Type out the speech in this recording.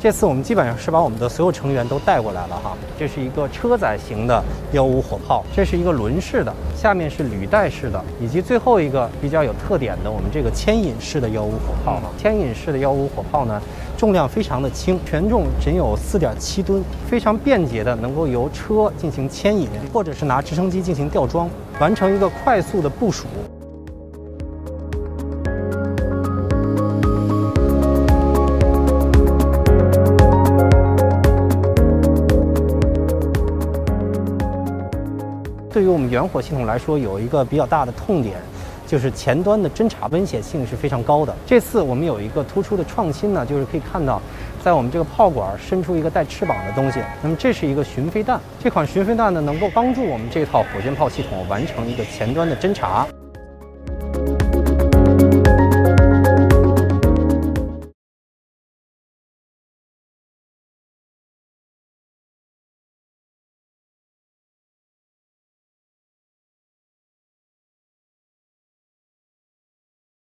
这次我们基本上是把我们的所有成员都带过来了哈。这是一个车载型的幺五火炮，这是一个轮式的，下面是履带式的，以及最后一个比较有特点的我们这个牵引式的幺五火炮哈。牵引式的幺五火炮呢，重量非常的轻，全重仅有四点七吨，非常便捷的能够由车进行牵引，或者是拿直升机进行吊装，完成一个快速的部署。对于我们远火系统来说，有一个比较大的痛点，就是前端的侦察危险性是非常高的。这次我们有一个突出的创新呢，就是可以看到，在我们这个炮管伸出一个带翅膀的东西。那么这是一个巡飞弹，这款巡飞弹呢，能够帮助我们这套火箭炮系统完成一个前端的侦察。